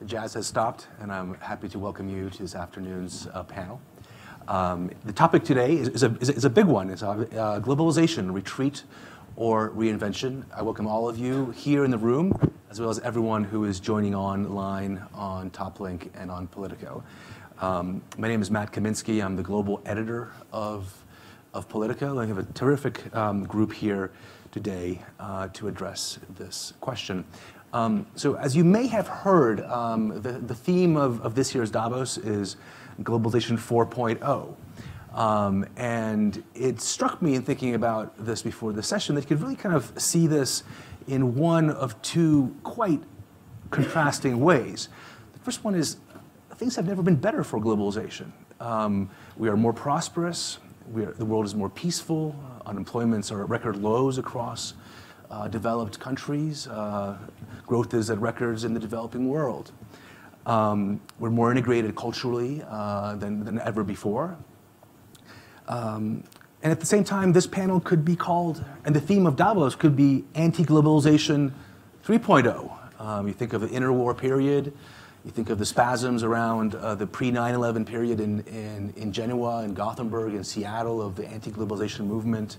The jazz has stopped, and I'm happy to welcome you to this afternoon's uh, panel. Um, the topic today is is, a is, a, big one. It's uh, uh, globalization, retreat or reinvention. I welcome all of you here in the room, as well as everyone who is joining online on TopLink and on Politico. Um, my name is Matt Kaminski. I'm the global editor of Politico. I have a terrific um, group here today to address this question. Um, as you may have heard, um, the theme of this year's Davos is Globalization 4.0. Um, and It struck me in thinking about this before the session that you could really kind of see this in one of two quite contrasting ways. The first one is things have never been better for globalization. We are more prosperous. The world is more peaceful. Unemployments are at record lows across Uh, developed countries. Uh, growth is at records in the developing world. Um, we're more integrated culturally uh, than than ever before. Um, and at the same time, this panel could be called, and the theme of Davos could be Anti-Globalization 3.0. Um, you think of the interwar period, you think of the spasms around the pre-9/11 period in Genoa and Gothenburg and Seattle of the anti-globalization movement,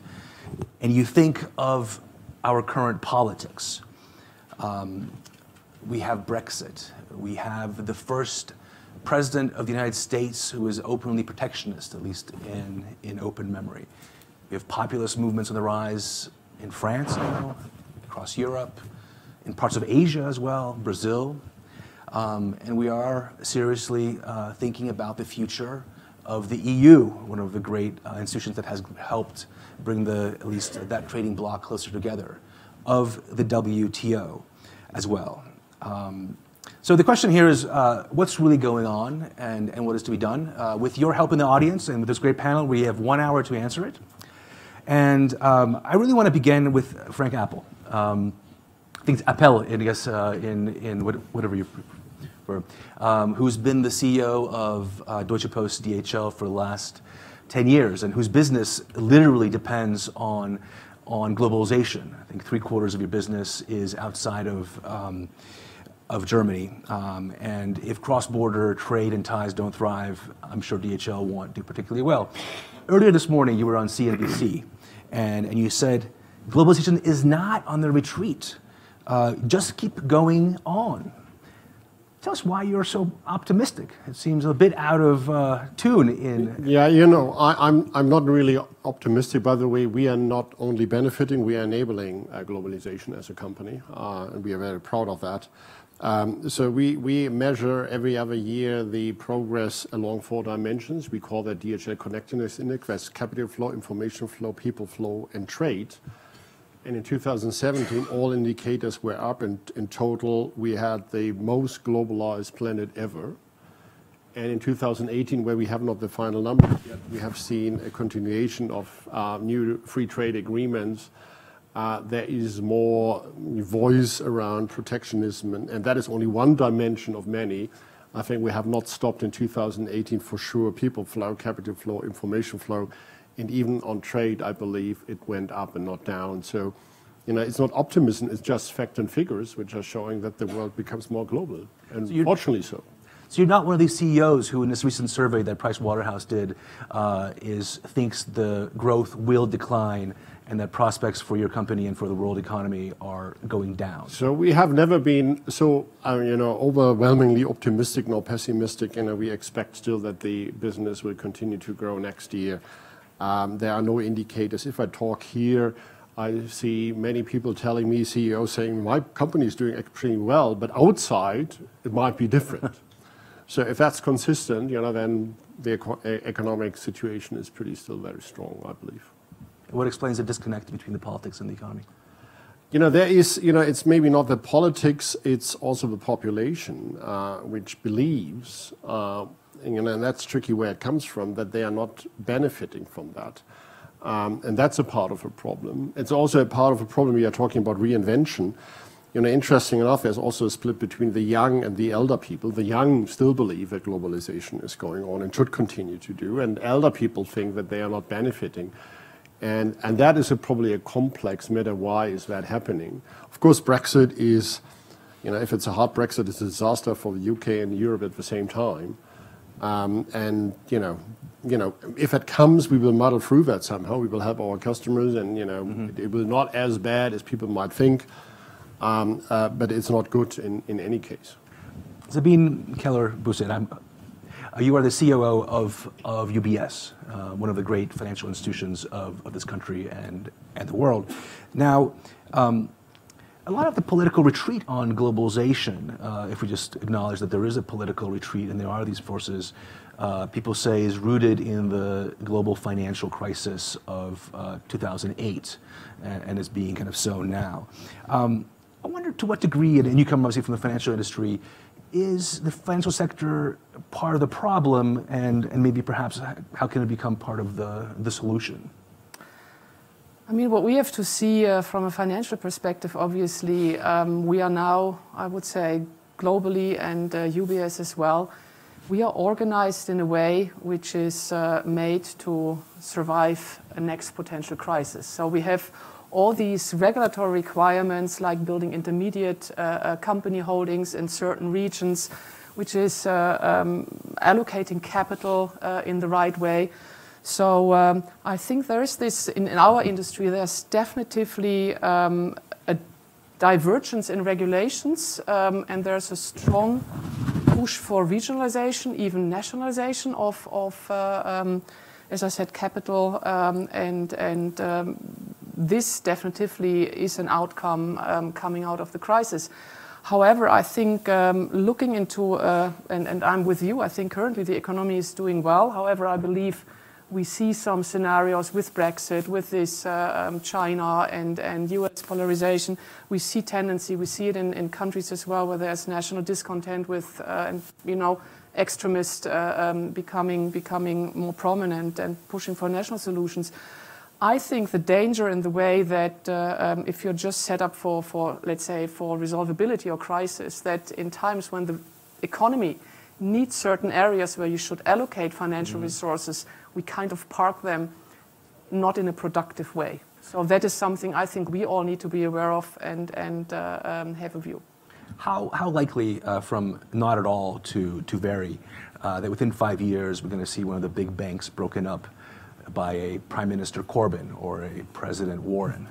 and you think of our current politics. We have Brexit. We have the first president of the United States who is openly protectionist, at least in in open memory. We have populist movements on the rise in France now, across Europe, in parts of Asia as well, Brazil. Um, and we are seriously thinking about the future of the EU, one of the great uh, institutions that has helped bring the, at least that trading bloc closer together, of the WTO as well. Um, so the question here is, uh, what's really going on and and what is to be done? Uh, with your help in the audience and with this great panel, we have one hour to answer it. And um, I really want to begin with Frank Appel. Um, I think it's Appel, I guess, in whatever you prefer, um, who's been the CEO of uh, Deutsche Post DHL for the last 10 years, and whose business literally depends on on globalization. I think three-quarters of your business is outside of um, of Germany. Um, and if cross-border trade and ties don't thrive, I'm sure DHL won't do particularly well. Earlier this morning, you were on CNBC, and you said, "Globalization is not on the retreat. Uh, just keep going on." Tell us why you're so optimistic. It seems a bit out of uh, tune in- Yeah. You know, I'm I'm not really optimistic. By the way, we are not only benefiting, we are enabling uh, globalization as a company, uh, and we are very proud of that. Um, so we measure every other year the progress along four dimensions. We call that DHL Connectedness Index. Capital flow, information flow, people flow, and trade. And in 2017, all indicators were up. And in total, we had the most globalized planet ever. And in 2018, where we have not the final numbers yet, we have seen a continuation of uh, new free trade agreements. Uh, there is more voice around protectionism, and that is only one dimension of many. I think we have not stopped in 2018 for sure. People flow, capital flow, information flow, and even on trade, I believe it went up and not down. So, you know, it's not optimism, it's just fact and figures which are showing that the world becomes more global, and fortunately so. So you're not one of these CEOs who, in this recent survey that Pricewaterhouse did, is thinks the growth will decline and that prospects for your company and for the world economy are going down. So we have never been so uh, you know overwhelmingly optimistic nor pessimistic. And we expect still that the business will continue to grow next year. Um, there are no indicators. If I talk here, I see many people telling me, CEOs saying, "My company is doing extremely well," but outside it might be different. So if that's consistent, you know, then the economic situation is pretty still very strong, I believe. What explains the disconnect between the politics and the economy? You know, there is, you know, it's maybe not the politics, it's also the population, uh, which believes, uh, and that's tricky where it comes from, that they are not benefiting from that. Um, and that's a part of a problem. It's also a part of a problem, we are talking about reinvention. You know, interesting enough, there's also a split between the young and the elder people. The young still believe that globalization is going on and should continue to do, and elder people think that they are not benefiting. And, and that is probably a complex matter. Why is that happening? Of course, Brexit is You know, if it's a hard Brexit, it's a disaster for the UK and Europe at the same time. Um, and you know, you know, if it comes, we will muddle through that somehow. We will help our customers, and you know, mm-hmm. it, will not as bad as people might think, um, uh, but it's not good in, in any case. Sabine Keller-Busse, uh, you are the COO of, of UBS, uh, one of the great financial institutions of, of this country and, and the world. Now, um, a lot of the political retreat on globalization, uh, if we just acknowledge that there is a political retreat and there are these forces, uh, people say is rooted in the global financial crisis of uh, 2008 and, and, is being kind of so now. Um, I wonder to what degree, and you come obviously from the financial industry, is the financial sector part of the problem and, and maybe perhaps how can it become part of the, the solution? I mean, what we have to see uh, from a financial perspective, obviously, um, we are now, I would say, globally and uh, UBS as well, we are organized in a way which is uh, made to survive a next potential crisis. So we have all these regulatory requirements like building intermediate uh, uh, company holdings in certain regions, which is uh, um, allocating capital uh, in the right way. So um, I think there is this in, in our industry. There's definitely um, a divergence in regulations, um, and there's a strong push for regionalization, even nationalization of, of uh, um, as I said, capital um, and and this definitively is an outcome um, coming out of the crisis. However, I think um, looking into, uh, and, and, I'm with you, I think currently the economy is doing well. However, I believe we see some scenarios with Brexit, with this uh, um, China and, and US polarization. We see tendency, we see it in, in countries as well where there's national discontent with, uh, and, you know, extremists uh, um, becoming, becoming more prominent and pushing for national solutions. I think the danger in the way that uh, um, if you're just set up for, for, let's say, for resolvability or crisis, that in times when the economy needs certain areas where you should allocate financial mm-hmm. resources, we kind of park them not in a productive way. So that is something I think we all need to be aware of and, and uh, um, have a view. How, how likely, uh, from not at all to, to very, uh, that within five years we're going to see one of the big banks broken up by a Prime Minister Corbyn or a President Warren?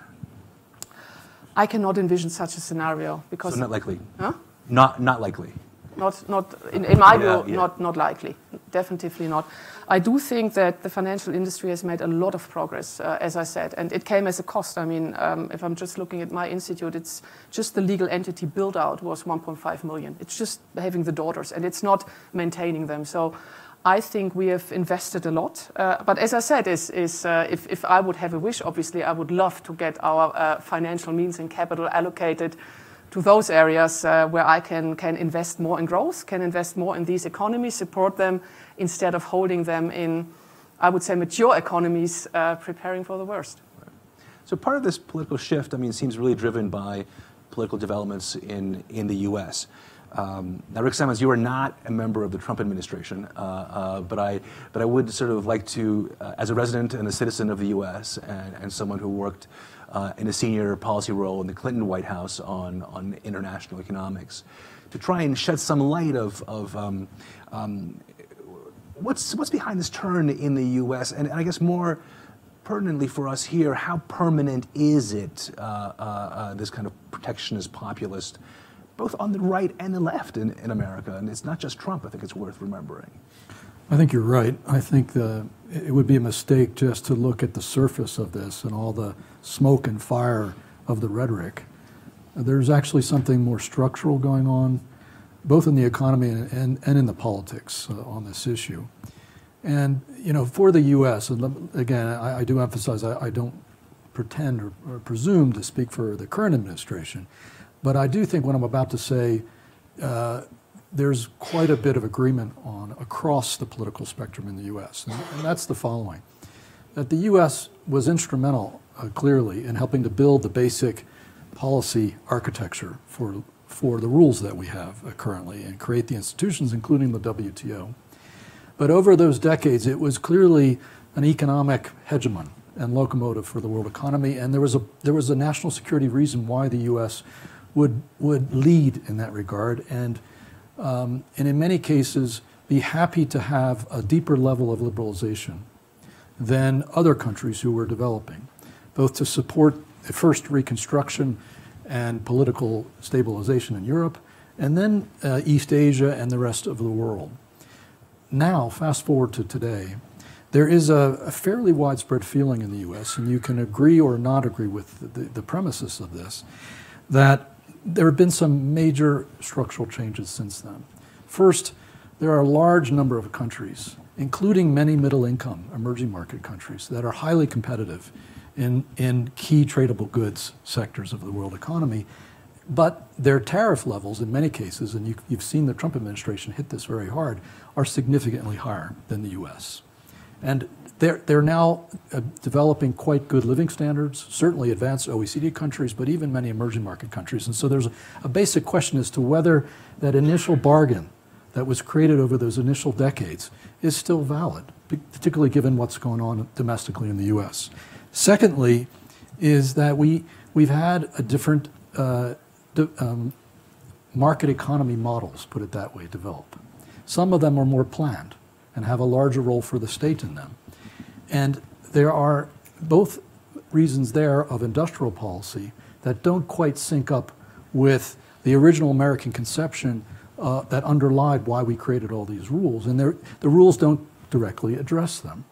I cannot envision such a scenario because. So not likely. Huh? Not not likely. Not not in, in my view, yeah. not not likely. Definitely not. I do think that the financial industry has made a lot of progress, uh, as I said, and it came as a cost. I mean, um, if I'm just looking at my institute, it's just the legal entity build out was 1.5 million. It's just having the daughters, and it's not maintaining them. So I think we have invested a lot. Uh, but as I said, is, is uh, if, if I would have a wish, obviously, I would love to get our uh, financial means and capital allocated to those areas uh, where I can, can invest more in growth, can invest more in these economies, support them instead of holding them in, I would say, mature economies uh, preparing for the worst. So part of this political shift, I mean, seems really driven by political developments in, in the U.S. Um, now, Rick Samans, you are not a member of the Trump administration, uh, but I, but I would sort of like to, as a resident and a citizen of the U.S. and, and someone who worked uh, in a senior policy role in the Clinton White House on, on international economics, to try and shed some light of, of um, um, what's what's behind this turn in the U.S. and, and, I guess more pertinently for us here, how permanent is it? Uh, uh, this kind of protectionist populist both on the right and the left in, in America. And it's not just Trump, I think it's worth remembering. I think you're right. I think the, it would be a mistake just to look at the surface of this and all the smoke and fire of the rhetoric. There's actually something more structural going on, both in the economy and, and, and in the politics uh, on this issue. And, you know, for the U.S., and again, I, I do emphasize I, I don't pretend or, or, presume to speak for the current administration. But I do think what I'm about to say, uh, there's quite a bit of agreement on across the political spectrum in the U.S., and, and that's the following: that the U.S. was instrumental, uh, clearly, in helping to build the basic policy architecture for for the rules that we have uh, currently and create the institutions, including the WTO. But over those decades, it was clearly an economic hegemon and locomotive for the world economy, and there was a there was a national security reason why the U.S would, would lead in that regard and, um, and in many cases be happy to have a deeper level of liberalization than other countries who were developing, both to support the first reconstruction and political stabilization in Europe, and then uh, East Asia and the rest of the world. Now, fast forward to today, there is a, a, fairly widespread feeling in the US, and you can agree or not agree with the, the, premises of this, that there have been some major structural changes since then. First, there are a large number of countries, including many middle income emerging market countries, that are highly competitive in, in key tradable goods sectors of the world economy. But their tariff levels, in many cases, and you, have seen the Trump administration hit this very hard, are significantly higher than the US. And they're, they're now uh, developing quite good living standards, certainly advanced OECD countries, but even many emerging market countries. And so there's a, a basic question as to whether that initial bargain that was created over those initial decades is still valid, particularly given what's going on domestically in the US. Secondly, is that we, we've had a different uh, um, market economy models, put it that way, develop. Some of them are more planned and have a larger role for the state in them. And there are both reasons there of industrial policy that don't quite sync up with the original American conception uh, that underlied why we created all these rules. And the rules don't directly address them.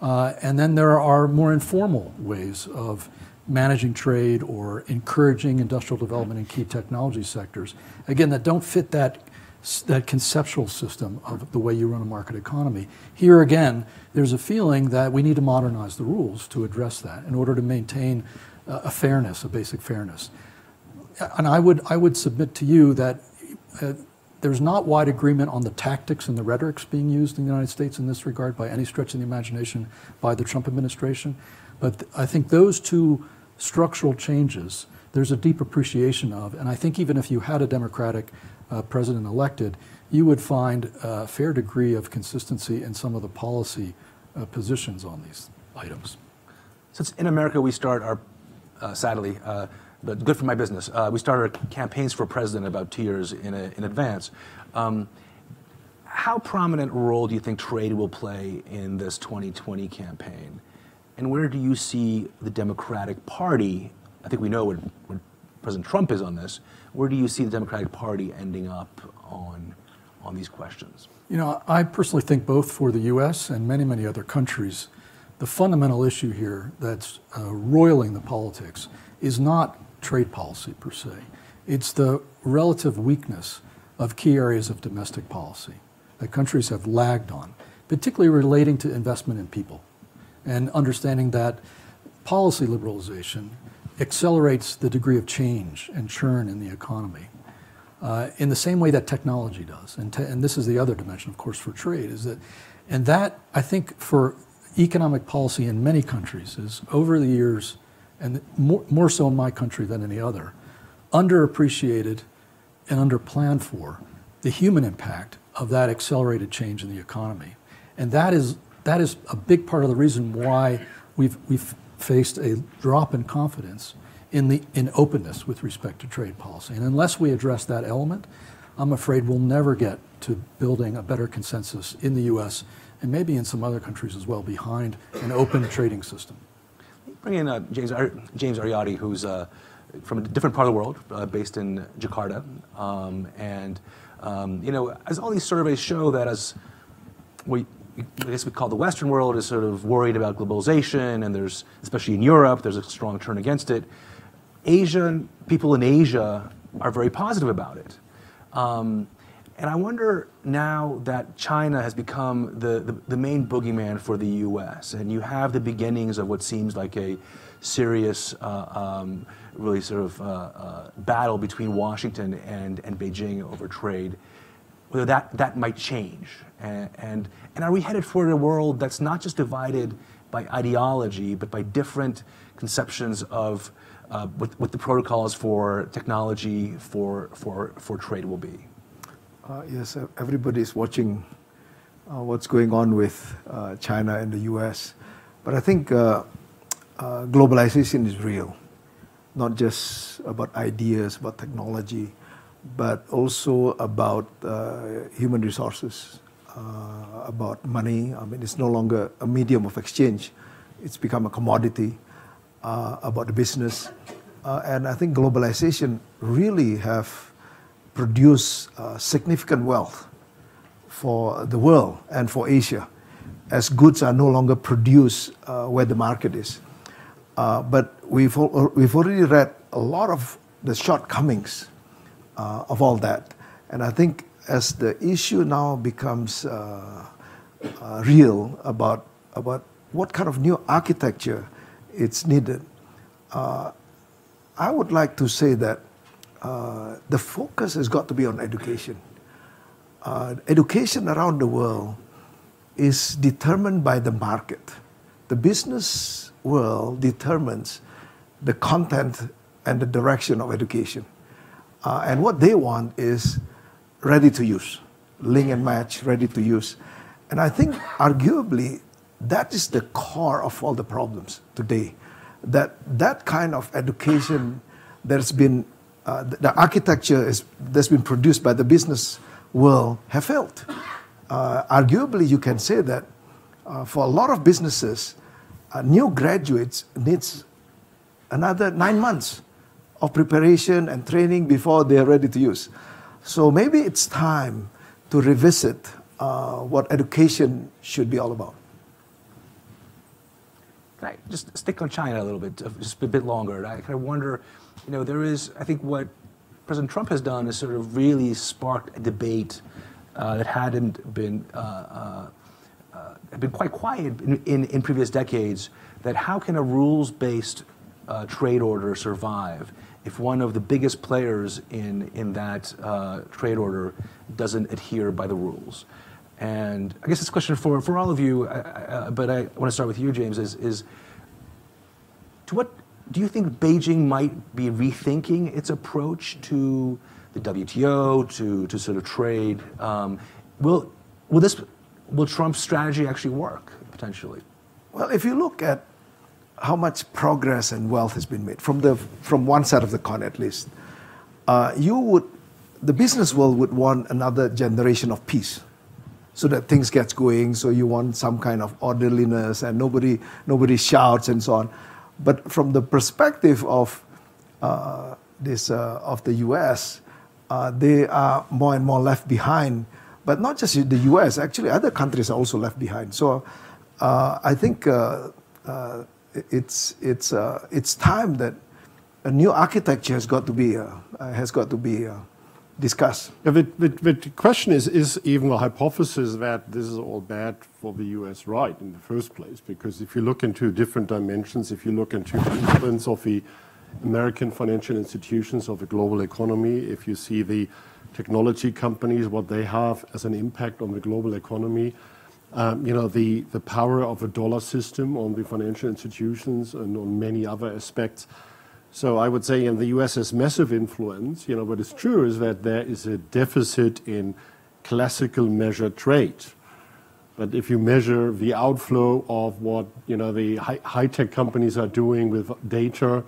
Uh, and then there are more informal ways of managing trade or encouraging industrial development in key technology sectors, again, that don't fit that, that conceptual system of the way you run a market economy. Here again, there's a feeling that we need to modernize the rules to address that in order to maintain uh, a fairness, a basic fairness. And I would, I would submit to you that uh, there's not wide agreement on the tactics and the rhetorics being used in the United States in this regard by any stretch of the imagination by the Trump administration. But I think those two structural changes, there's a deep appreciation of. And I think even if you had a Democratic uh, president elected, you would find a fair degree of consistency in some of the policy uh, positions on these items. Since in America we start our, uh, sadly, uh, but good for my business. Uh, we our campaigns for president about two years in, a, in advance. Um, how prominent a role do you think trade will play in this 2020 campaign? And where do you see the Democratic Party? I think we know where President Trump is on this. Where do you see the Democratic Party ending up on, on these questions? You know, I personally think both for the U.S. and many, many other countries, the fundamental issue here that's uh, roiling the politics is not trade policy per se. It's the relative weakness of key areas of domestic policy that countries have lagged on, particularly relating to investment in people and understanding that policy liberalization accelerates the degree of change and churn in the economy. Uh, in the same way that technology does. And, te and, this is the other dimension, of course, for trade, is that, and that, I think, for economic policy in many countries is over the years and more, more so in my country than any other, underappreciated and underplanned for the human impact of that accelerated change in the economy. And that is, that is a big part of the reason why we've, we've faced a drop in confidence in, the, in openness with respect to trade policy. And unless we address that element, I'm afraid we'll never get to building a better consensus in the US and maybe in some other countries as well behind an open trading system bring in uh, James, Ar- James Riady, who's uh, from a different part of the world, uh, based in Jakarta. Um, and, um, you know, as all these surveys show that as we, I guess we call the Western world is sort of worried about globalization, and there's, especially in Europe, there's a strong turn against it. Asian people in Asia are very positive about it. Um, and I wonder now that China has become the, the, the, main boogeyman for the US, and you have the beginnings of what seems like a serious, uh, um, really sort of uh, uh, battle between Washington and, and Beijing over trade, whether that, that might change. And, and, and are we headed for a world that's not just divided by ideology, but by different conceptions of uh, what, what the protocols for technology, for, for, for trade will be? Uh, yes, everybody is watching uh, what's going on with uh, China and the US. But I think uh, uh, globalization is real. not just about ideas, about technology, but also about uh, human resources, uh, about money. I mean, it's no longer a medium of exchange, it's become a commodity, uh, about the business. Uh, and I think globalization really have produced uh, significant wealth for the world and for Asia, as goods are no longer produced uh, where the market is. but we've, we've already read a lot of the shortcomings uh, of all that. And I think as the issue now becomes uh, uh, real about, about what kind of new architecture it's needed, uh, I would like to say that uh, the focus has got to be on education. Uh, education around the world is determined by the market. The business world determines the content and the direction of education. Uh, and what they want is ready to use, link and match, ready to use. And I think arguably that is the core of all the problems today. That that kind of education that's been, uh, the architecture is, that's been produced by the business world have failed. Uh, arguably, you can say that uh, for a lot of businesses, new graduates needs another nine months of preparation and training before they are ready to use. So maybe it's time to revisit uh, what education should be all about. Can I just stick on China a little bit, just a bit longer? I kind of wonder, you know, there is, I think what President Trump has done is sort of really sparked a debate uh, that hadn't been, uh, uh, uh been quite quiet in, in, in, previous decades, that how can a rules-based uh, trade order survive if one of the biggest players in, in that uh, trade order doesn't adhere by the rules. And I guess this question for, for all of you, uh, uh, but I want to start with you, James, is, is to what do you think Beijing might be rethinking its approach to the WTO, to, to sort of trade? Um, will, will, this, will Trump's strategy actually work, potentially? Well, if you look at how much progress and wealth has been made from the from one side of the coin at least. Uh, you would, the business world would want another generation of peace, so that things gets going. So you want some kind of orderliness and nobody nobody shouts and so on. But from the perspective of uh, this uh, of the U.S., uh, they are more and more left behind. But not just the U.S. Actually, other countries are also left behind. So uh, I think uh, it's, it's, uh, it's time that a new architecture has got to be, uh, has got to be uh, discussed. Yeah, but, the question is, is even the hypothesis that this is all bad for the US right in the first place? Because if you look into different dimensions, if you look into the influence of the American financial institutions of the global economy, if you see the technology companies, what they have as an impact on the global economy, you know, the, the power of a dollar system on the financial institutions and on many other aspects. So I would say in the US has massive influence. You know, what is true is that there is a deficit in classical measure trade. But if you measure the outflow of what you know the high, tech companies are doing with data,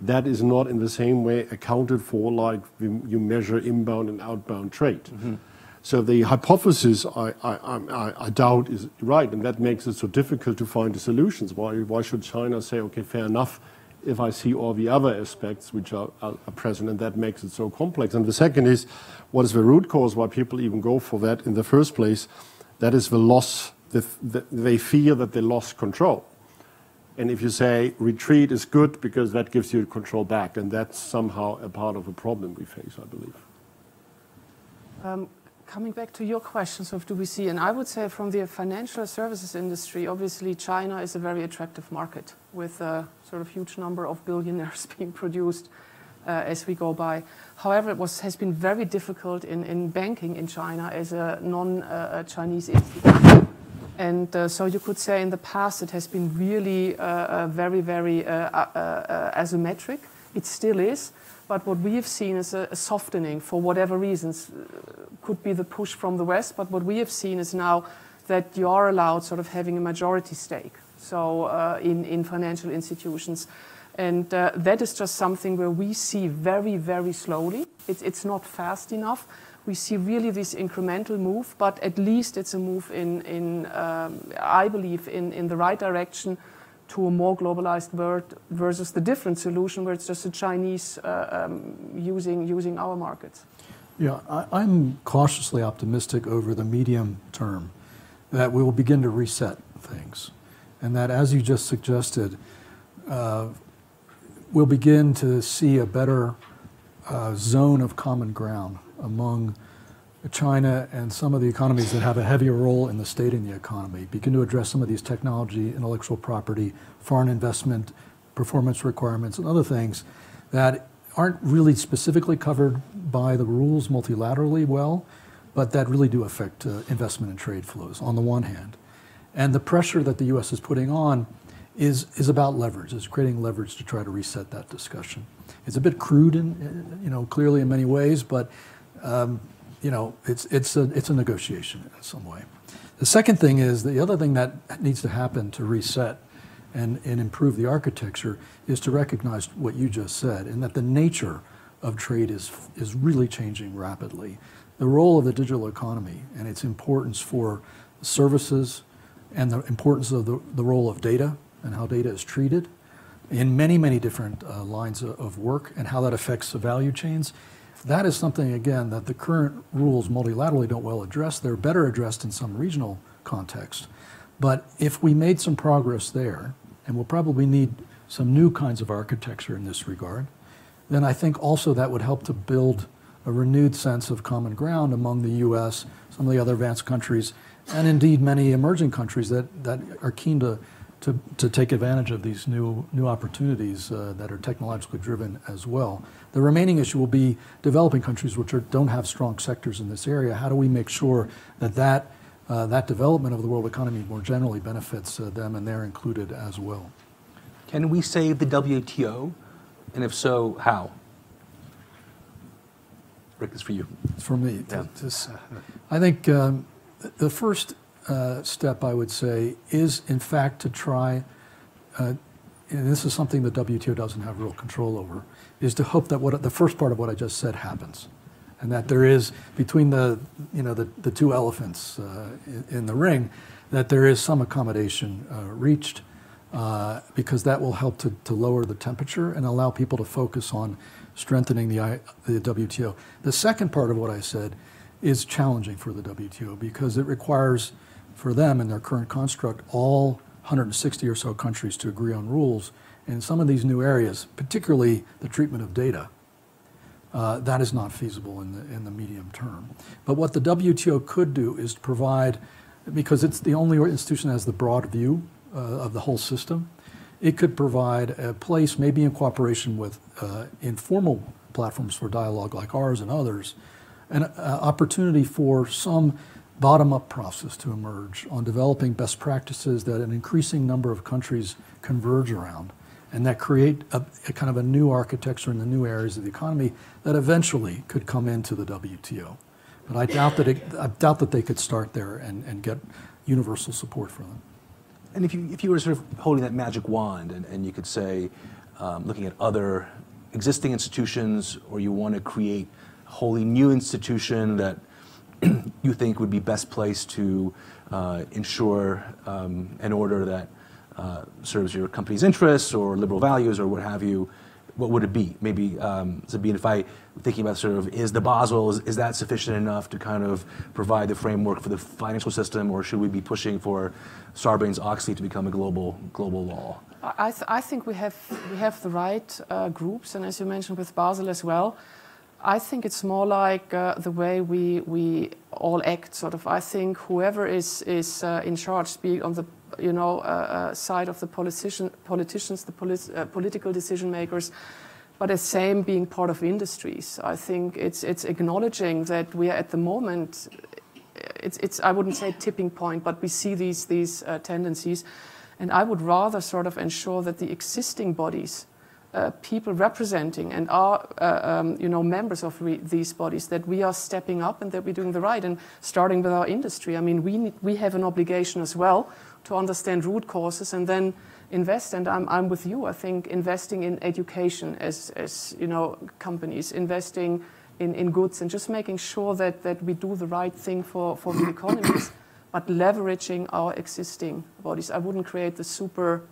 that is not in the same way accounted for like you measure inbound and outbound trade. Mm-hmm. So the hypothesis, I, I, I, doubt, is right, and that makes it so difficult to find the solutions. Why, why should China say, okay, fair enough, if I see all the other aspects which are, are, are, present, and that makes it so complex. And the second is, what is the root cause why people even go for that in the first place? That is the loss, the, the, they fear that they lost control. And if you say retreat is good because that gives you control back, and that's somehow a part of a problem we face, I believe. Um, Coming back to your questions of do we see, and I would say from the financial services industry, obviously China is a very attractive market with a sort of huge number of billionaires being produced uh, as we go by. However, it was, has been very difficult in, in banking in China as a non-Chinese uh, institution. And uh, so you could say in the past it has been really uh, uh, very, very asymmetric. It still is. But what we have seen is a, a softening for whatever reasons. Could be the push from the West, but what we have seen is now that you are allowed sort of having a majority stake so uh, in, in financial institutions. And uh, that is just something where we see very, very slowly. It's, it's not fast enough. We see really this incremental move, but at least it's a move in, in um, I believe, in, in the right direction to a more globalized world versus the different solution where it's just the Chinese uh, um, using, using our markets. Yeah, I, am cautiously optimistic over the medium term that we will begin to reset things. And that, as you just suggested, uh, we'll begin to see a better uh, zone of common ground among China and some of the economies that have a heavier role in the state in the economy, begin to address some of these technology, intellectual property, foreign investment, performance requirements, and other things that aren't really specifically covered by the rules multilaterally well, but that really do affect uh, investment and trade flows on the one hand. And the pressure that the US is putting on is, is about leverage, is creating leverage to try to reset that discussion. It's a bit crude, in, you know, clearly in many ways, but um, you know, it's, it's, a, it's a negotiation in some way. The second thing is the other thing that needs to happen to reset and, and improve the architecture is to recognize what you just said, and that the nature of trade is, is really changing rapidly. The role of the digital economy and its importance for services and the importance of the, the role of data and how data is treated in many, many different uh, lines of work and how that affects the value chains. That is something, again, that the current rules multilaterally don't well address. They're better addressed in some regional context. But if we made some progress there, and we'll probably need some new kinds of architecture in this regard, then I think also that would help to build a renewed sense of common ground among the US, some of the other advanced countries, and indeed many emerging countries that, that are keen to to, to take advantage of these new, new opportunities uh, that are technologically driven as well. The remaining issue will be developing countries which are, don't have strong sectors in this area. How do we make sure that that, uh, that development of the world economy more generally benefits uh, them and they're included as well? Can we save the WTO? And if so, how? Rick, it's for you. It's for me. Yeah. I think um, the first uh, step, I would say, is in fact to try, uh, and this is something the WTO doesn't have real control over, is to hope that what the first part of what I just said happens, and that there is between the you know the, the two elephants uh, in, in, the ring, that there is some accommodation uh, reached, uh, because that will help to, to lower the temperature and allow people to focus on strengthening the, I, the WTO. The second part of what I said is challenging for the WTO because it requires for them in their current construct all 160 or so countries to agree on rules. In some of these new areas, particularly the treatment of data, uh, that is not feasible in the, in the medium term. But what the WTO could do is provide, because it's the only institution that has the broad view uh, of the whole system, it could provide a place, maybe in cooperation with uh, informal platforms for dialogue like ours and others, an uh, opportunity for some bottom-up process to emerge on developing best practices that an increasing number of countries converge around and that create a, a, kind of a new architecture in the new areas of the economy that eventually could come into the WTO. But I doubt that, it, I doubt that they could start there and, and get universal support for them. And if you, if you were sort of holding that magic wand and, and you could say, um, looking at other existing institutions, or you want to create a wholly new institution that you think would be best placed to uh, ensure um, an order that uh, serves your company's interests or liberal values or what have you, what would it be? Maybe, um, Sabine, if I thinking about sort of is the Basel, is, is that sufficient enough to kind of provide the framework for the financial system, or should we be pushing for Sarbanes-Oxley to become a global global law? I, th- I think we have we have the right uh, groups, and as you mentioned with Basel as well. I think it's more like uh, the way we, we all act. Sort of, I think whoever is is uh, in charge, be on the you know uh, uh side of the politician, politicians, the polit uh, political decision makers, but the same being part of industries. I think it's it's acknowledging that we are at the moment. It's, it's I wouldn't say tipping point, but we see these these uh, tendencies, and I would rather sort of ensure that the existing bodies uh, people representing and are uh, um, you know members of these bodies that we are stepping up and that we're doing the right and starting with our industry i mean we need, we have an obligation as well to understand root causes and then invest. And I'm, I'm with you. I think investing in education as, as you know, companies, investing in, in goods and just making sure that, that we do the right thing for, for the economies, but leveraging our existing bodies. I wouldn't create the super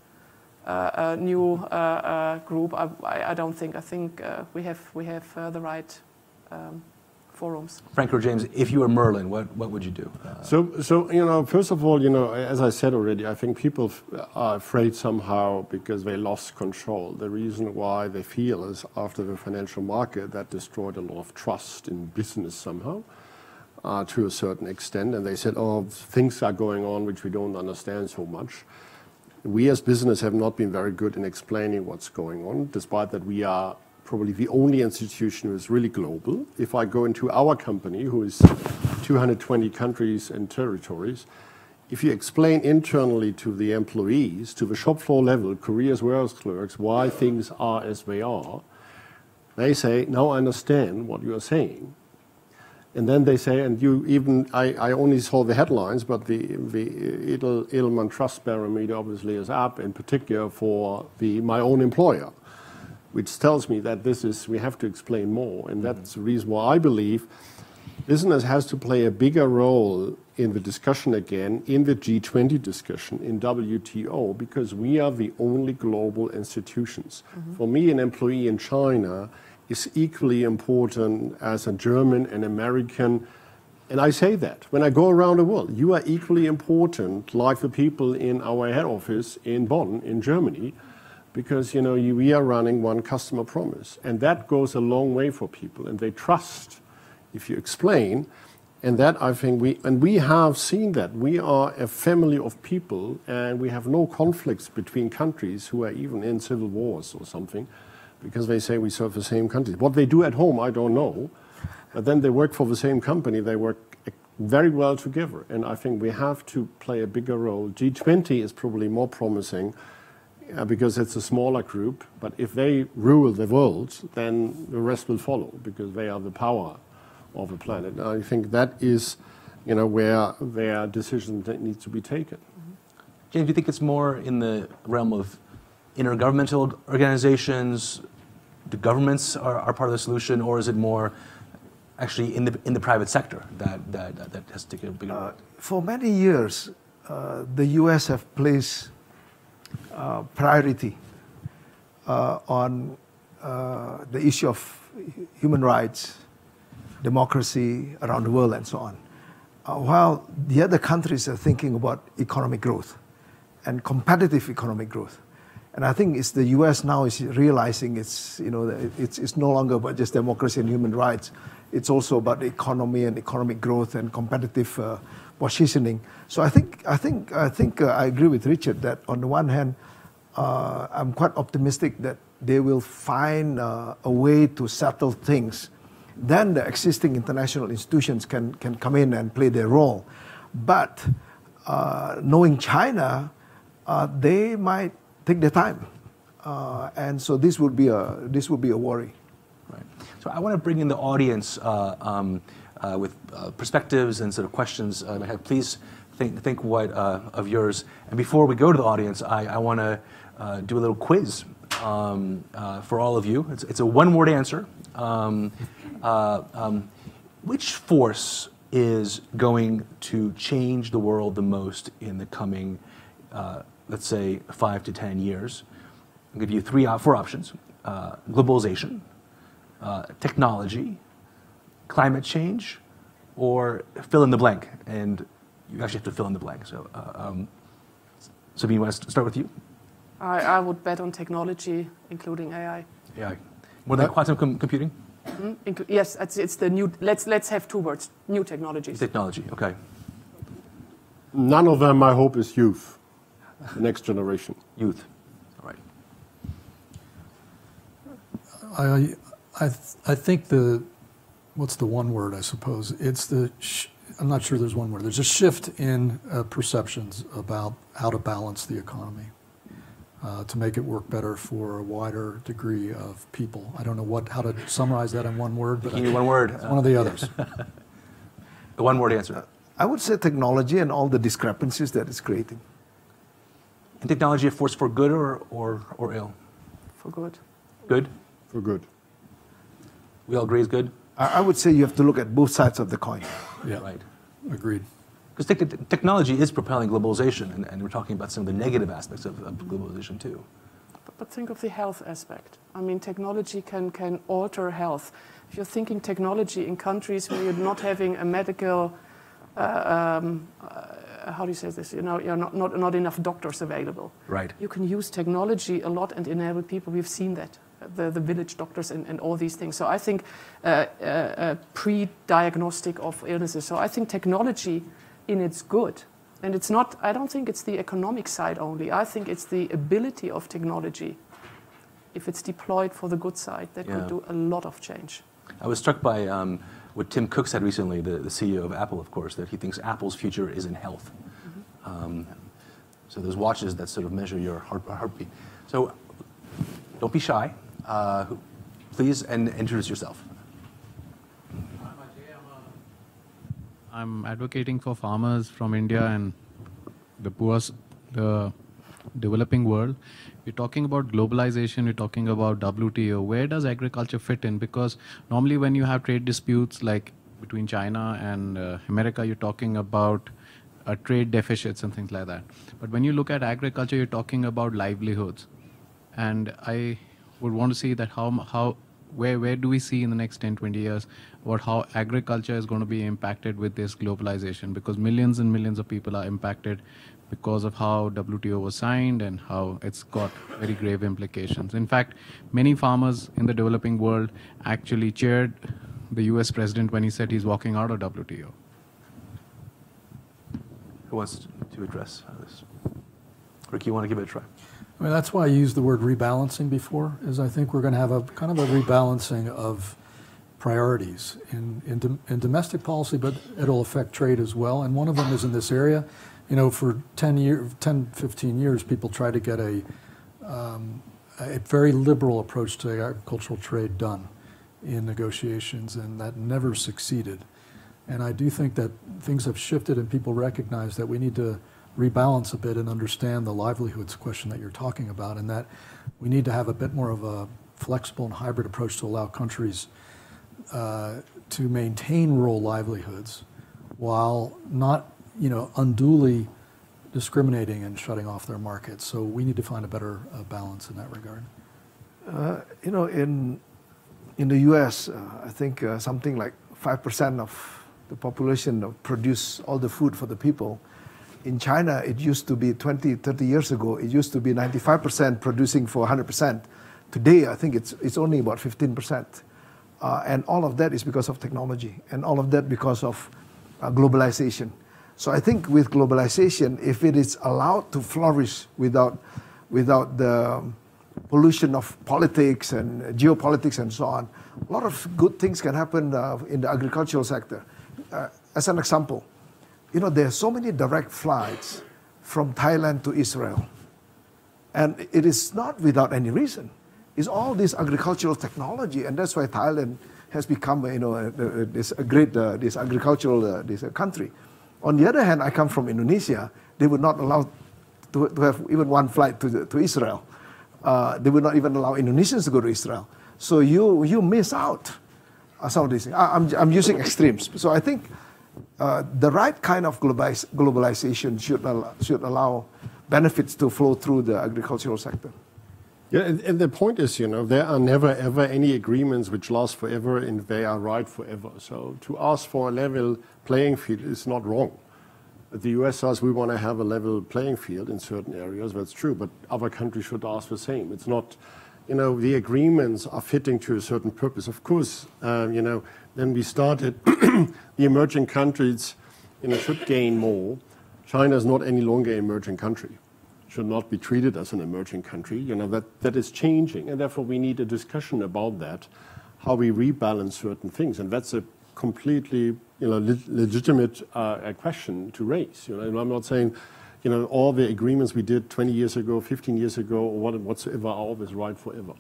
uh, new uh, uh group. I, I, I, don't think. I think uh, we have, we have uh, the right um, forums. Frank or James, if you were Merlin, what, what would you do? Uh, so, so, you know, first of all, you know, as I said already, I think people are afraid somehow because they lost control. The reason why they feel is after the financial market that destroyed a lot of trust in business somehow. Uh, to a certain extent, and they said, "Oh, things are going on which we don't understand so much." We as business have not been very good in explaining what's going on, despite that we are probably the only institution who is really global. If I go into our company, who is 220 countries and territories, if you explain internally to the employees, to the shop floor level, careers warehouse clerks, why things are as they are, they say, now I understand what you are saying. And then they say, and you even, I, I only saw the headlines, but the, the Edelman Trust Barometer obviously is up, in particular for the, my own employer which tells me that this is, we have to explain more. And that's the reason why I believe business has to play a bigger role in the discussion again, in the G20 discussion, in WTO, because we are the only global institutions. Mm-hmm. For me, an employee in China is equally important as a German, an American. And I say that when I go around the world, you are equally important, like the people in our head office in Bonn, in Germany because you know we are running one customer promise, and that goes a long way for people, and they trust if you explain. And that I think we and we have seen that we are a family of people, and we have no conflicts between countries who are even in civil wars or something, because they say we serve the same countries. What they do at home, I don't know, but then they work for the same company. They work very well together, and I think we have to play a bigger role. G20 is probably more promising uh, because it's a smaller group. But if they rule the world, then the rest will follow because they are the power of the planet. And I think that is, you know, where their decisions need to be taken. James, do you think it's more in the realm of intergovernmental organizations? The governments are, are part of the solution, or is it more actually in the in the private sector that that, that has to take a bigger? Uh, for many years, uh, the U.S. have placed uh, priority uh, on uh, the issue of human rights, democracy around the world, and so on. while the other countries are thinking about economic growth and competitive economic growth. And I think it's the U.S. now is realizing it's you know it's, it's no longer about just democracy and human rights. It's also about the economy and economic growth and competitive uh, positioning. So I think I think I think uh, I agree with Richard that on the one hand, uh, I'm quite optimistic that they will find uh, a way to settle things. Then the existing international institutions can can come in and play their role. But uh, knowing China, uh, they might take their time, uh, and so this would be a this would be a worry. Right. So I want to bring in the audience. Um, uh, with uh, perspectives and sort of questions uh, please think, think what of yours. And before we go to the audience, I, I want to do a little quiz um, for all of you. It's, it's a one-word answer. Um, um, which force is going to change the world the most in the coming, uh, let's say, five to 10 years? I'll give you three, four options uh, globalization, uh, technology, climate change or fill in the blank. And you actually have to fill in the blank. So, uh, um, Sabine, you want to start with you? I, I would bet on technology, including AI. AI. More than quantum com- computing? Mm-hmm. yes, it's, it's, the new, let's, let's have two words, new technologies. Technology, okay. None of them, I hope, is youth, the next generation. Youth, all right. I, I, I think the what's the one word, I suppose? It's the, sh- I'm not sure there's one word. There's a shift in uh, perceptions about how to balance the economy uh, to make it work better for a wider degree of people. I don't know what, how to summarize that in one word, but Can you one word? one of the others. the one word answer. I would say technology and all the discrepancies that it's creating. And technology a force for good or, or, or ill? For good. Good? For good. We all agree is good? I, I would say you have to look at both sides of the coin. Yeah, Right. agreed. Because te- technology is propelling globalization, and, and we're talking about some of the negative aspects of, of globalization too. But, but think of the health aspect. I mean, technology can, can alter health. If you're thinking technology in countries where you're not having a medical, uh, um, uh, how do you say this? You know, you're not, not, not enough doctors available. Right. You can use technology a lot and enable people. We've seen that, the, the village doctors and, and all these things. So I think uh, uh, uh, pre-diagnostic of illnesses. So I think technology in its good. And it's not, I don't think it's the economic side only. I think it's the ability of technology, if it's deployed for the good side, that Yeah. could do a lot of change. I was struck by um, what Tim Cook said recently, the, the CEO of Apple, of course, that he thinks Apple's future is in health. Um, so there's watches that sort of measure your heart, heartbeat. So don't be shy. Uh, please and introduce yourself. I'm advocating for farmers from India and the poor, the developing world. We're talking about globalization, you're talking about WTO. Where does agriculture fit in? Because normally, when you have trade disputes like between China and uh, America, you're talking about uh, trade deficits and things like that. But when you look at agriculture, you're talking about livelihoods. And I would want to see that how, how where, where do we see in the next 10, 20 years what how agriculture is going to be impacted with this globalization? Because millions and millions of people are impacted because of how WTO was signed and how it's got very grave implications. In fact, many farmers in the developing world actually cheered the US president when he said he's walking out of WTO. Who wants to address this? Rick, you want to give it a try? I mean, that's why I used the word rebalancing before, is I think we're going to have a kind of a rebalancing of priorities in, in, dom- in domestic policy, but it'll affect trade as well. And one of them is in this area. You know, for 10, year, 10 15 years, people tried to get a, um, a very liberal approach to agricultural trade done in negotiations, and that never succeeded. And I do think that things have shifted, and people recognize that we need to rebalance a bit and understand the livelihoods question that you're talking about, and that we need to have a bit more of a flexible and hybrid approach to allow countries uh, to maintain rural livelihoods while not, you know, unduly discriminating and shutting off their markets. So we need to find a better uh, balance in that regard. Uh, you know, in in the U.S., uh, I think uh, something like five percent of the population uh, produce all the food for the people. In China, it used to be 20, 30 years ago, it used to be 95% producing for 100%. Today, I think it's, it's only about 15%. Uh, and all of that is because of technology, and all of that because of globalization. So I think with globalization, if it is allowed to flourish without, without the pollution of politics and geopolitics and so on, a lot of good things can happen uh, in the agricultural sector. Uh, as an example, you know, there are so many direct flights from Thailand to Israel. And it is not without any reason. It's all this agricultural technology, and that's why Thailand has become, you know, a, a- this a great uh, this agricultural uh, this uh, country. On the other hand, I come from Indonesia. They would not allow to, to have even one flight to, to Israel. Uh, they would not even allow Indonesians to go to Israel. So you you miss out uh, some of these things. I, I'm I'm using extremes. So I think uh, the right kind of globalization should al- should allow benefits to flow through the agricultural sector. Yeah, and, and the point is, you know, there are never ever any agreements which last forever and they are right forever. So to ask for a level playing field is not wrong. The US says we want to have a level playing field in certain areas. That's true, but other countries should ask the same. It's not, you know, the agreements are fitting to a certain purpose. Of course, um, you know, then we started, the emerging countries, you know, should gain more. China is not any longer an emerging country should not be treated as an emerging country. You know, that, that is changing, and therefore we need a discussion about that, how we rebalance certain things. And that's a completely, you know, le- legitimate uh, question to raise. You know, and I'm not saying, you know, all the agreements we did 20 years ago, 15 years ago, or what- whatsoever are always right forever.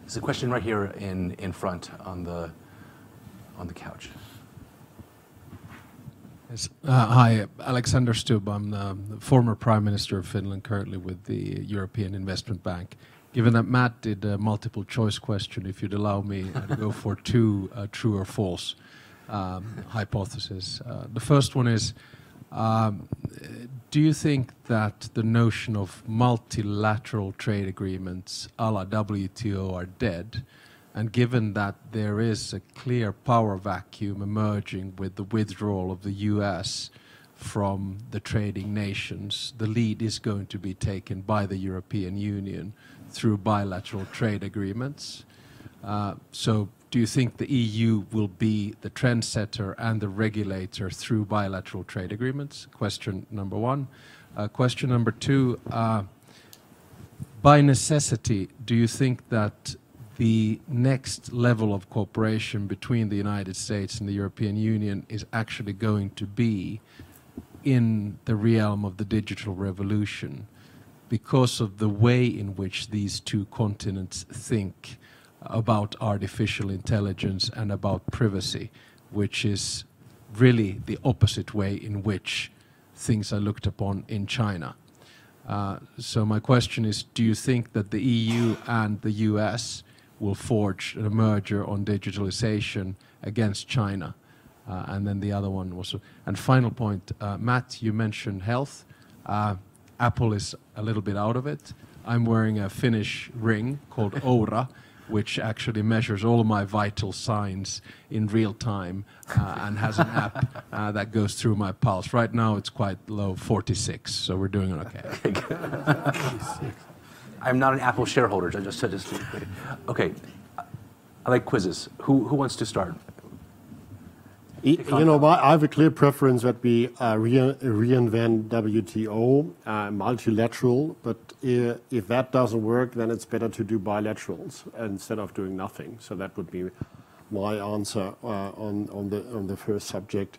There's a question right here in, in front on the, on the couch. Yes. Uh, hi, Alexander Stubb. I'm the, the former Prime Minister of Finland, currently with the European Investment Bank. Given that Matt did a multiple choice question, if you'd allow me to go for two uh, true or false um, hypotheses. Uh, the first one is um, do you think that the notion of multilateral trade agreements a la WTO are dead? And given that there is a clear power vacuum emerging with the withdrawal of the US from the trading nations, the lead is going to be taken by the European Union through bilateral trade agreements. Uh, so, do you think the EU will be the trendsetter and the regulator through bilateral trade agreements? Question number one. Uh, question number two. Uh, by necessity, do you think that the next level of cooperation between the United States and the European Union is actually going to be in the realm of the digital revolution because of the way in which these two continents think about artificial intelligence and about privacy, which is really the opposite way in which things are looked upon in China. Uh, so my question is, do you think that the EU and the US will forge a merger on digitalization against China. Uh, and then the other one was, and final point, uh, Matt, you mentioned health. Uh, Apple is a little bit out of it. I'm wearing a Finnish ring called Oura, which actually measures all of my vital signs in real time uh, and has an app uh, that goes through my pulse. Right now it's quite low, 46, so we're doing okay. I'm not an Apple shareholder. I just said this. Okay, I like quizzes. Who who wants to start? You know, I have a clear preference that we uh, reinvent WTO, uh, multilateral, but if that doesn't work, then it's better to do bilaterals instead of doing nothing. So that would be my answer uh, on the first subject.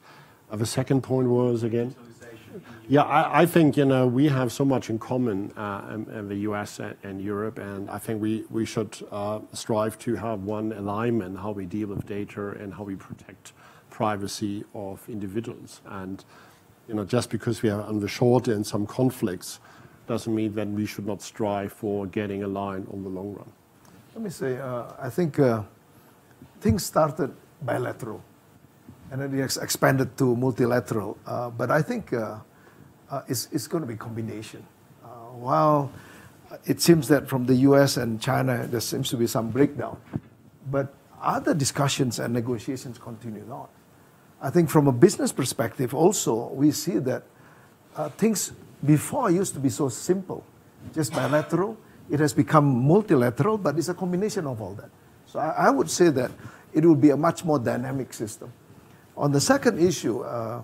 The second point was again? Yeah, I think, you know, we have so much in common uh, in the U.S. and Europe, and I think we should uh, strive to have one alignment, how we deal with data and how we protect privacy of individuals. And, you know, just because we are on the short end some conflicts, doesn't mean that we should not strive for getting aligned on the long run. Let me say, uh, I think things started bilateral, and then it expanded to multilateral. But I think uh, it's, it's going to be a combination. Uh, while it seems that from the US and China, there seems to be some breakdown, but other discussions and negotiations continue on. I think from a business perspective, also, we see that uh, things before used to be so simple, just bilateral. It has become multilateral, but it's a combination of all that. So I, I would say that it will be a much more dynamic system. On the second issue, uh,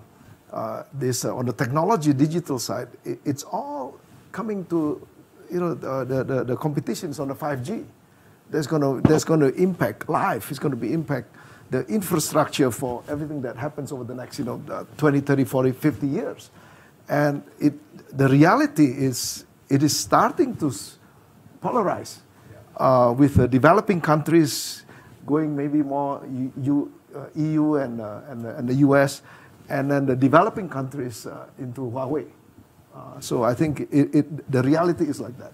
uh, this uh, on the technology digital side, it, it's all coming to you know the, the, the competitions on the 5G. There's going to there's going to impact life. It's going to be impact the infrastructure for everything that happens over the next you know uh, 20, 30, 40, 50 years. And it the reality is it is starting to polarize uh, with the developing countries going maybe more EU, uh, EU and, uh, and, and the US and then the developing countries uh, into Huawei. Uh, so I think it, it, the reality is like that.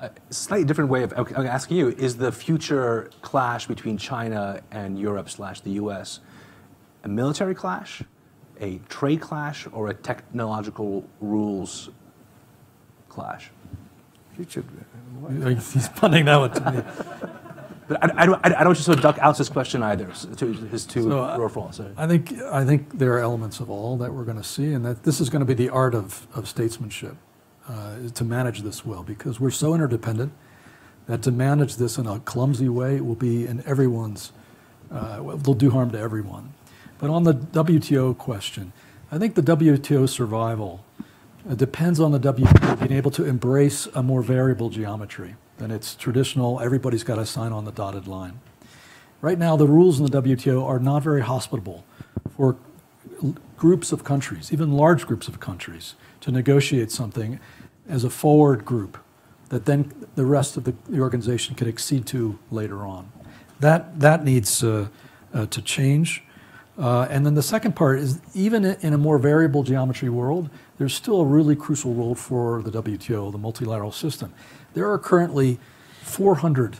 A slightly different way of asking you is the future clash between China and Europe slash the US a military clash, a trade clash, or a technological rules clash? Future. He's punting that one to me. But I, I, don't, I don't want you to duck Alex's question either, to his two so or I think, I think there are elements of all that we're going to see, and that this is going to be the art of, of statesmanship uh, to manage this well, because we're so interdependent that to manage this in a clumsy way will be in everyone's, uh, will do harm to everyone. But on the WTO question, I think the WTO survival uh, depends on the WTO being able to embrace a more variable geometry than its traditional, everybody's got to sign on the dotted line. Right now, the rules in the WTO are not very hospitable for groups of countries, even large groups of countries, to negotiate something as a forward group that then the rest of the, the organization can accede to later on. That, that needs uh, uh, to change. Uh, and then the second part is even in a more variable geometry world, there's still a really crucial role for the WTO, the multilateral system. There are currently 400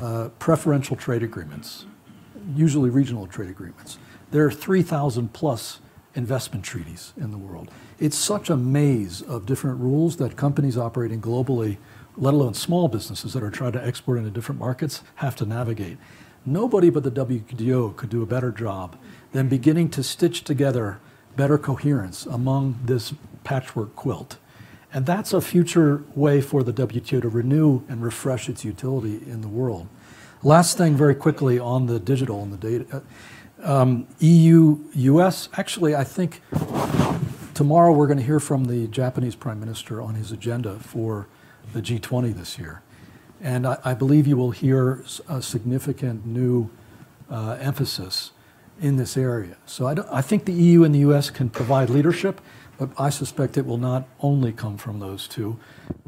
uh, preferential trade agreements, usually regional trade agreements. There are 3,000 plus investment treaties in the world. It's such a maze of different rules that companies operating globally, let alone small businesses that are trying to export into different markets, have to navigate. Nobody but the WTO could do a better job than beginning to stitch together better coherence among this patchwork quilt. And that's a future way for the WTO to renew and refresh its utility in the world. Last thing, very quickly, on the digital and the data. Um, EU, US, actually, I think tomorrow we're going to hear from the Japanese Prime Minister on his agenda for the G20 this year. And I, I believe you will hear a significant new uh, emphasis in this area. So I, I, think the EU and the US can provide leadership, but I suspect it will not only come from those two.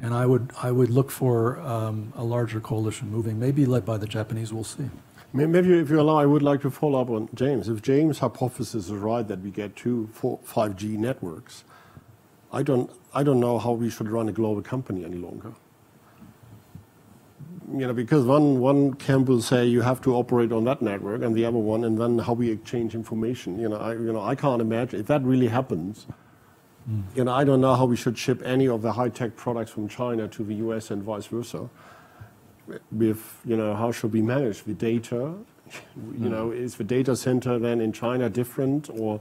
And I would, I would look for um, a larger coalition moving, maybe led by the Japanese, we'll see. Maybe, if you allow, I would like to follow up on James. If James' hypothesis is right that we get two, four, 5G networks, I don't, I don't know how we should run a global company any longer you know, because one, one camp will say you have to operate on that network and the other one, and then how we exchange information. You know, I, you know, I can't imagine if that really happens. Mm. You know, I don't know how we should ship any of the high-tech products from China to the US and vice versa. With, you know, how should we manage the data? You mm. know, is the data center then in China different or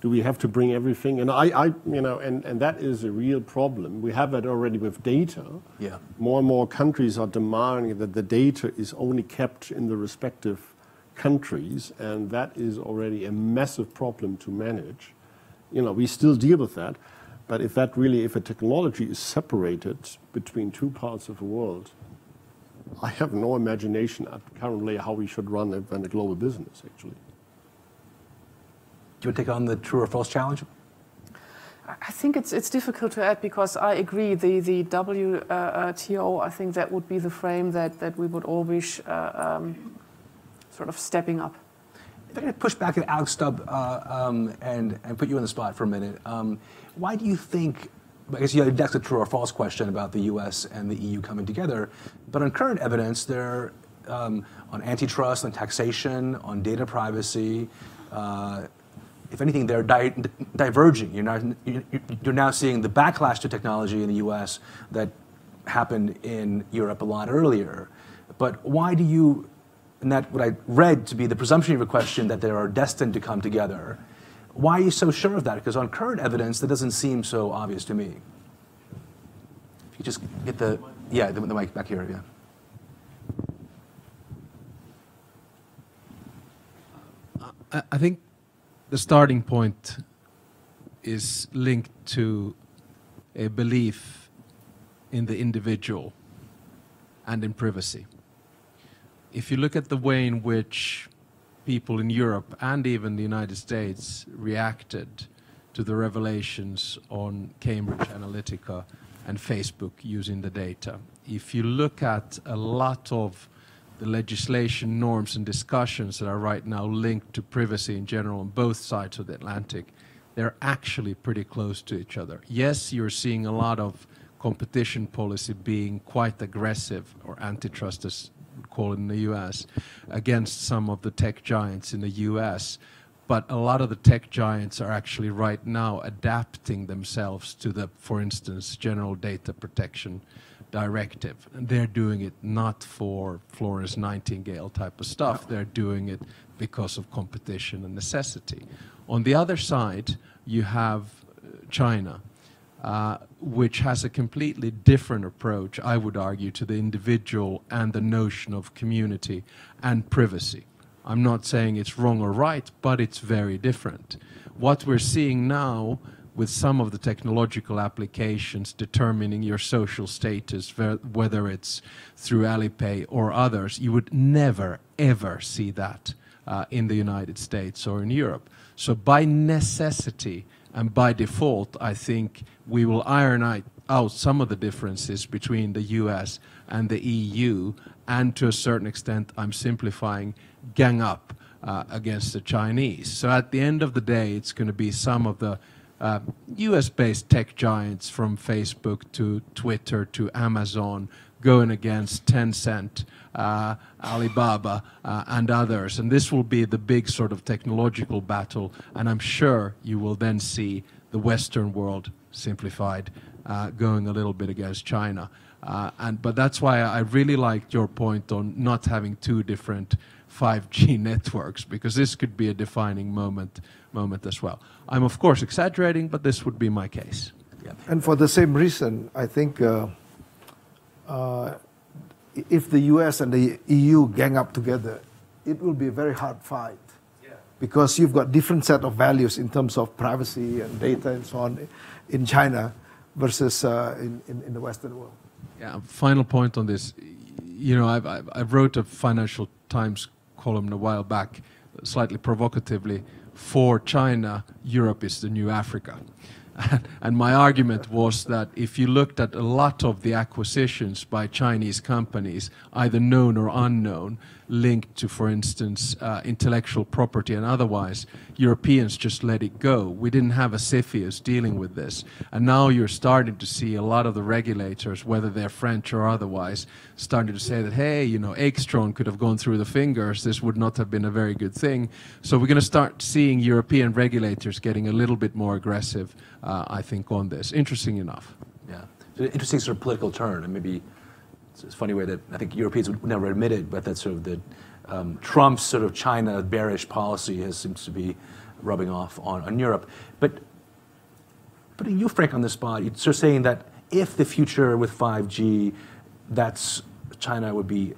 do we have to bring everything? And I, I you know, and, and that is a real problem. We have that already with data. Yeah. More and more countries are demanding that the data is only kept in the respective countries, and that is already a massive problem to manage. You know, we still deal with that, but if that really, if a technology is separated between two parts of the world, I have no imagination currently how we should run a, run a global business, actually. Do you want to take on the true or false challenge? I think it's it's difficult to add because I agree the the WTO I think that would be the frame that that we would all wish uh, um, sort of stepping up. If I could push back at Alex Stubb uh, um, and and put you on the spot for a minute, um, why do you think? I guess you know, that's a true or false question about the U.S. and the EU coming together, but on current evidence, they're um, on antitrust, on taxation, on data privacy. Uh, if anything, they're di- diverging. You're, not, you're now seeing the backlash to technology in the US that happened in Europe a lot earlier. But why do you, and that what I read to be the presumption of your question that they are destined to come together, why are you so sure of that? Because on current evidence, that doesn't seem so obvious to me. If you just get the, yeah, the, the mic back here, yeah. I think the starting point is linked to a belief in the individual and in privacy. If you look at the way in which people in Europe and even the United States reacted to the revelations on Cambridge Analytica and Facebook using the data, if you look at a lot of the legislation, norms, and discussions that are right now linked to privacy in general on both sides of the Atlantic, they're actually pretty close to each other. Yes, you're seeing a lot of competition policy being quite aggressive, or antitrust as call it in the US, against some of the tech giants in the US. But a lot of the tech giants are actually right now adapting themselves to the, for instance, general data protection directive. And they're doing it not for Florence Nightingale type of stuff. They're doing it because of competition and necessity. On the other side, you have uh, China, uh, which has a completely different approach, I would argue, to the individual and the notion of community and privacy. I'm not saying it's wrong or right, but it's very different. What we're seeing now with some of the technological applications determining your social status, whether it's through Alipay or others, you would never, ever see that uh, in the United States or in Europe. So by necessity and by default, I think we will iron out some of the differences between the US and the EU, and to a certain extent, I'm simplifying, gang up uh, against the Chinese. So at the end of the day, it's going to be some of the uh, US based tech giants from Facebook to Twitter to Amazon going against Tencent, uh, Alibaba, uh, and others. And this will be the big sort of technological battle. And I'm sure you will then see the Western world simplified uh, going a little bit against China. Uh, and but that's why I really liked your point on not having two different 5G networks because this could be a defining moment moment as well. I'm of course exaggerating, but this would be my case. Yeah. And for the same reason, I think uh, uh, if the US and the EU gang up together, it will be a very hard fight. Because you've got different set of values in terms of privacy and data and so on in China versus uh, in, in, in the Western world. Yeah, final point on this. You know, I've, I've, I wrote a Financial Times column a while back, slightly provocatively, for China, Europe is the new Africa. and my argument was that if you looked at a lot of the acquisitions by Chinese companies, either known or unknown, linked to, for instance, uh, intellectual property and otherwise, Europeans just let it go. We didn't have a CFIUS dealing with this. And now you're starting to see a lot of the regulators, whether they're French or otherwise, starting to say that, hey, you know, Aixtron could have gone through the fingers. This would not have been a very good thing. So we're going to start seeing European regulators getting a little bit more aggressive, uh, I think, on this. Interesting enough. Yeah. Interesting sort of political turn, and maybe it's a funny way that I think Europeans would never admit it, but that sort of the um, Trump's sort of China bearish policy has seems to be rubbing off on, on Europe. But putting you, Frank, on the spot, you're sort of saying that if the future with 5G, that's China would be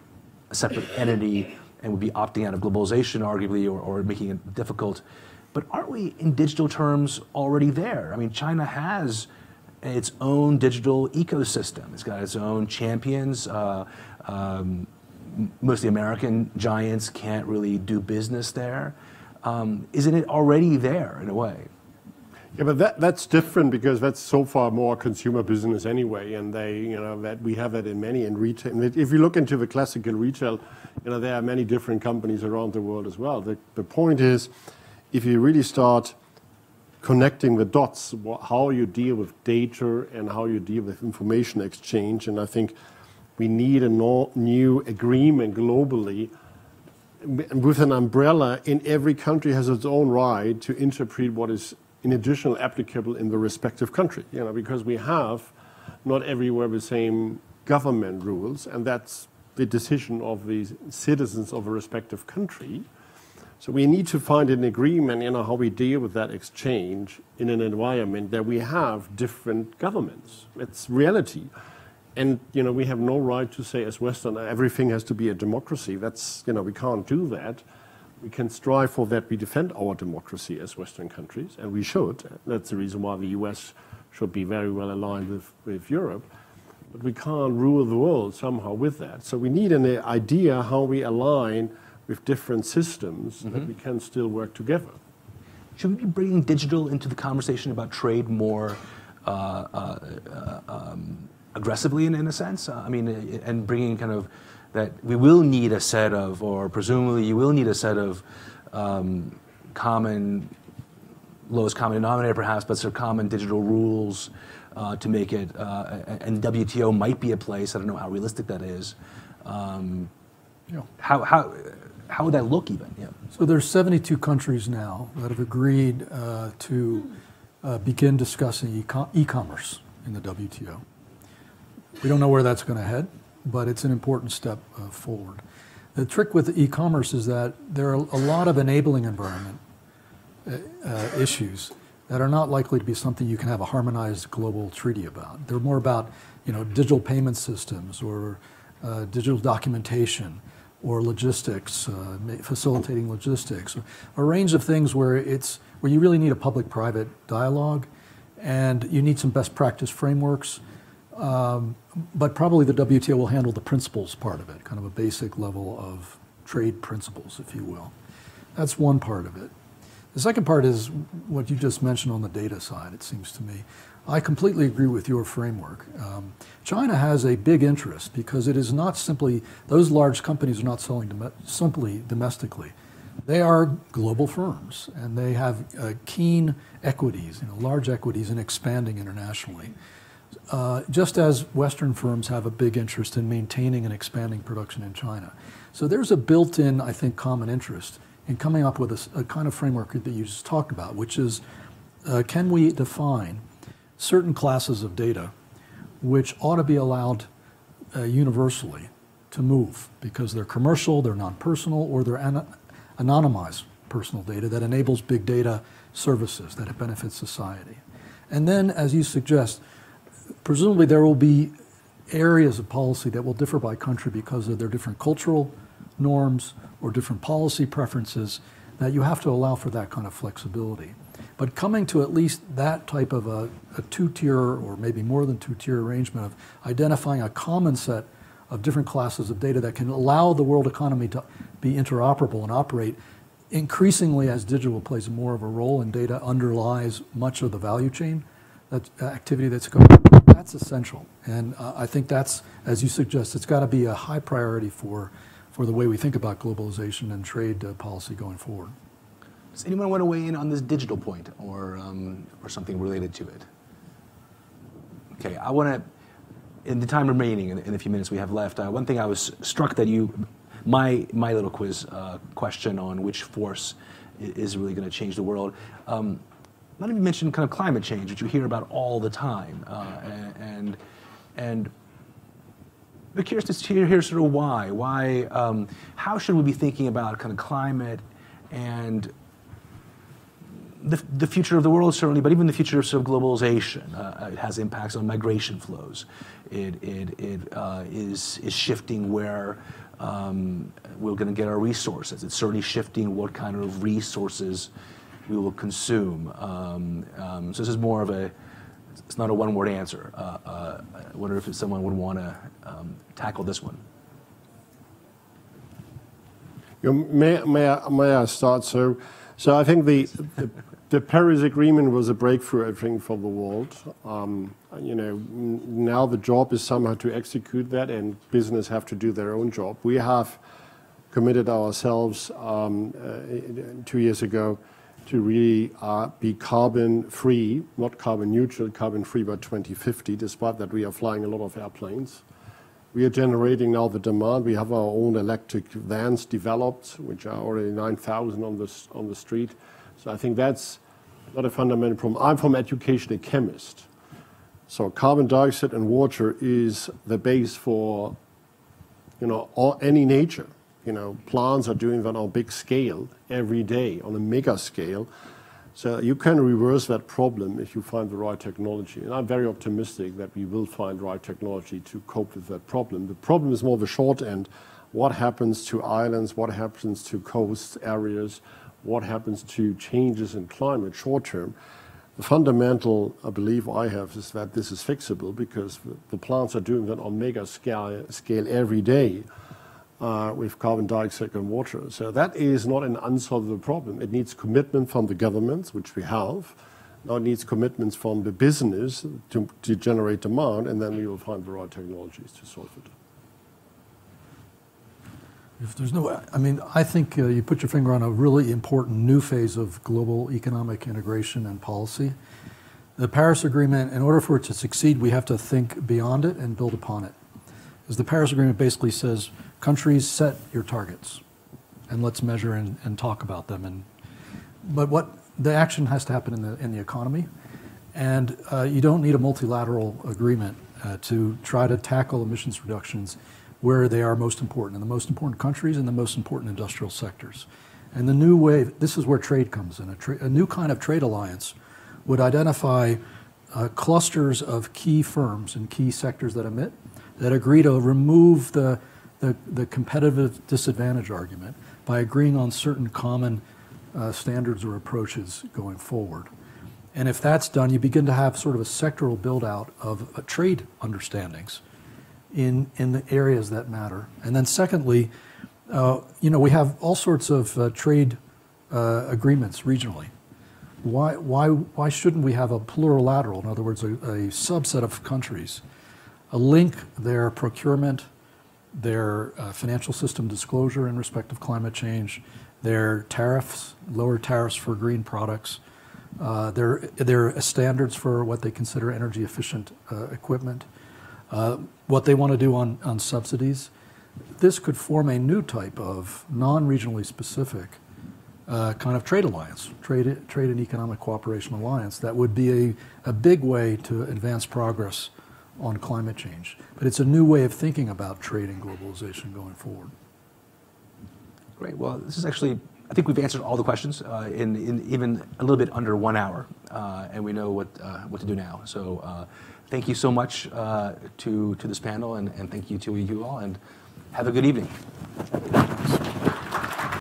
a separate entity and would be opting out of globalization, arguably, or, or making it difficult. But aren't we, in digital terms, already there? I mean, China has its own digital ecosystem. It's got its own champions. Uh, um, most of the American giants can't really do business there. Um, isn't it already there in a way? Yeah, but that, that's different because that's so far more consumer business anyway, and they, you know, that we have it in many in retail. If you look into the classical retail, you know, there are many different companies around the world as well. The, the point is, if you really start connecting the dots, how you deal with data and how you deal with information exchange. And I think we need a new agreement globally with an umbrella in every country has its own right to interpret what is in additional applicable in the respective country. You know, because we have not everywhere the same government rules, and that's the decision of the citizens of a respective country. So we need to find an agreement, you know, how we deal with that exchange in an environment that we have different governments. It's reality. And, you know, we have no right to say as Western, everything has to be a democracy. That's, you know, we can't do that. We can strive for that. We defend our democracy as Western countries, and we should. That's the reason why the US should be very well aligned with, with Europe. But we can't rule the world somehow with that. So we need an idea how we align with different systems mm-hmm. that we can still work together. Should we be bringing digital into the conversation about trade more uh, uh, uh, um, aggressively, in, in a sense? Uh, I mean, uh, and bringing kind of that we will need a set of, or presumably you will need a set of um, common, lowest common denominator perhaps, but sort of common digital rules uh, to make it, and WTO might be a place, I don't know how realistic that is. Um, yeah. How, how, how would that look even? Yeah. So there's 72 countries now that have agreed uh, to uh, begin discussing e commerce in the WTO. We don't know where that's going to head, but it's an important step uh, forward. The trick with e-commerce is that there are a lot of enabling environment uh, uh, issues that are not likely to be something you can have a harmonized global treaty about. They're more about, you know, digital payment systems or uh, digital documentation or logistics, uh, facilitating logistics, a range of things where it's where you really need a public-private dialogue, and you need some best practice frameworks. Um, but probably the WTO will handle the principles part of it, kind of a basic level of trade principles, if you will. That's one part of it. The second part is what you just mentioned on the data side, it seems to me. I completely agree with your framework. Um, China has a big interest because it is not simply, those large companies are not selling dom simply domestically. They are global firms, and they have uh, keen equities, you know, large equities in expanding internationally. Uh, just as Western firms have a big interest in maintaining and expanding production in China. So there's a built-in, I think, common interest in coming up with a, a kind of framework that you just talked about, which is, uh, can we define certain classes of data which ought to be allowed uh, universally to move because they're commercial, they're non-personal, or they're an- anonymized personal data that enables big data services that benefit society. And then, as you suggest, presumably there will be areas of policy that will differ by country because of their different cultural norms or different policy preferences that you have to allow for that kind of flexibility. But coming to at least that type of a, a two-tier or maybe more than two-tier arrangement of identifying a common set of different classes of data that can allow the world economy to be interoperable and operate increasingly as digital plays more of a role and data underlies much of the value chain that activity that's going that's essential and uh, i think that's as you suggest it's got to be a high priority for for the way we think about globalization and trade uh, policy going forward does anyone want to weigh in on this digital point or um, or something related to it okay i want to in the time remaining in, in the few minutes we have left uh, one thing i was struck that you my my little quiz uh, question on which force is really going to change the world. Um, not even mention kind of climate change, which you hear about all the time, uh, and and. But curious to hear, hear sort of why. Why? Um, how should we be thinking about kind of climate and the, the future of the world certainly, but even the future of sort of globalization. Uh, it has impacts on migration flows. It, it, it uh, is, is shifting where um, we're going to get our resources. It's certainly shifting what kind of resources we will consume. Um, um, so this is more of a, it's not a one-word answer. Uh, uh, I wonder if someone would want to um, tackle this one. You know, may, may, I, may I start? So, so I think the, the, the Paris Agreement was a breakthrough, I think, for the world. Um, you know, now the job is somehow to execute that, and business have to do their own job. We have committed ourselves um, uh, two years ago to really uh, be carbon free, not carbon neutral, carbon free by 2050, despite that we are flying a lot of airplanes. We are generating now the demand. We have our own electric vans developed, which are already 9,000 on the, on the street. So I think that's not a fundamental problem. I'm from education, a chemist. So carbon dioxide and water is the base for, you know, all, any nature. You know, plants are doing that on a big scale every day, on a mega scale. So you can reverse that problem if you find the right technology. And I'm very optimistic that we will find right technology to cope with that problem. The problem is more the short end. What happens to islands? What happens to coast areas? What happens to changes in climate short term? The fundamental belief I have is that this is fixable because the plants are doing that on mega scale, scale every day with carbon dioxide and water. So that is not an unsolvable problem. It needs commitment from the governments, which we have. Now it needs commitments from the business to, to generate demand, and then we will find the right technologies to solve it. If there's no, I mean, I think uh, you put your finger on a really important new phase of global economic integration and policy. The Paris Agreement, in order for it to succeed, we have to think beyond it and build upon it. As the Paris Agreement basically says, countries set your targets and let's measure and, and talk about them. And, but what the action has to happen in the, in the economy. And uh, you don't need a multilateral agreement uh, to try to tackle emissions reductions where they are most important, in the most important countries and the most important industrial sectors. And the new way, this is where trade comes in. A, a new kind of trade alliance would identify uh, clusters of key firms and key sectors that emit that agree to remove the, the, the competitive disadvantage argument by agreeing on certain common uh, standards or approaches going forward. And if that's done, you begin to have sort of a sectoral build out of uh, trade understandings in, in the areas that matter. And then secondly, uh, you know, we have all sorts of uh, trade uh, agreements regionally. Why, why, why shouldn't we have a plurilateral, in other words, a, a subset of countries, a link their procurement, their uh, financial system disclosure in respect of climate change, their tariffs, lower tariffs for green products. Uh, there are standards for what they consider energy efficient uh, equipment. Uh, what they want to do on, on subsidies. This could form a new type of non regionally specific uh, kind of trade alliance, trade, trade and economic cooperation alliance that would be a, a big way to advance progress on climate change. But it's a new way of thinking about trade and globalization going forward. Great. Well, this is actually, I think we've answered all the questions uh, in, in even a little bit under one hour, uh, and we know what, uh, what to do now. So uh, thank you so much uh, to, to this panel, and, and thank you to you all, and have a good evening.